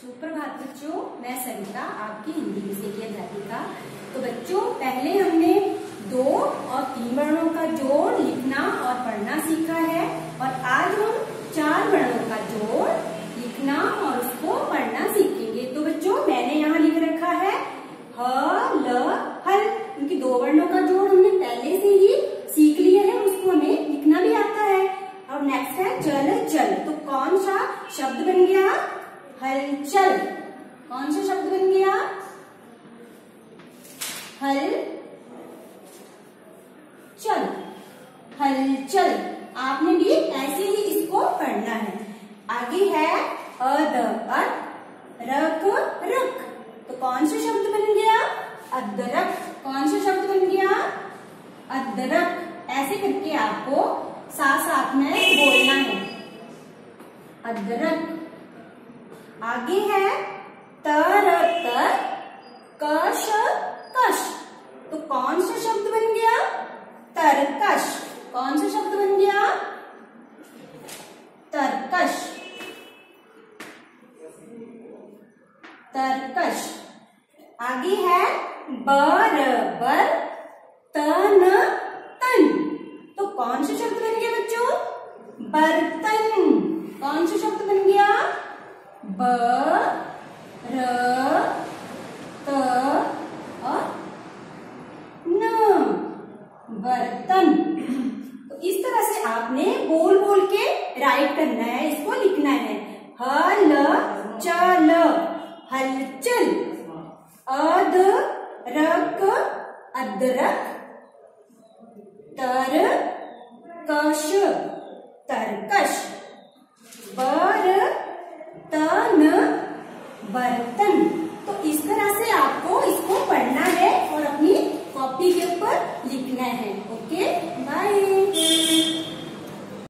सुप्रभात बच्चों, मैं सरिता, आपकी हिंदी विषय की अध्यापिका। तो बच्चों, पहले हमने दो और तीन वर्णों का जोड़ लिखना और पढ़ना सीखा है और आज हम चार वर्णों का जोड़ लिखना और उसको पढ़ना सीखेंगे। तो बच्चों, मैंने यहाँ लिख रखा है ह, ल, हल। इनकी दो वर्णों का जोड़ हमने पहले से ही सीख लिया है उसको हमें लिखना भी आता है और नेक्स्ट है चल चल तो कौन सा शब्द बन गया हलचल कौन सा शब्द बन गया? हल चल। हलचल आपने भी ऐसे ही इसको पढ़ना है। आगे है अद अट रक रक। तो कौन सा शब्द बन गया? अदरक। कौन सा शब्द बन गया? अदरक। ऐसे करके आपको साथ साथ में बोलना है। अदरक। आगे है तर तर, कश कश। तो कौन सा शब्द बन गया? तरकश कौन सा शब्द बन गया? तरकश तरकश आगे है बर बर, तन तन। तो कौन सा शब्द बन गया बच्चों? बर्तन। कौन सा शब्द बन गया? ब, र, त और न, बर्तन। तो इस तरह से आपने बोल बोल के राइट करना है, इसको लिखना है। हल, चल, हलचल। अद, रक, अदरक। तर, कश, तरकश बर तन बर्तन। तो इस तरह से आपको इसको पढ़ना है और अपनी कॉपी के ऊपर लिखना है।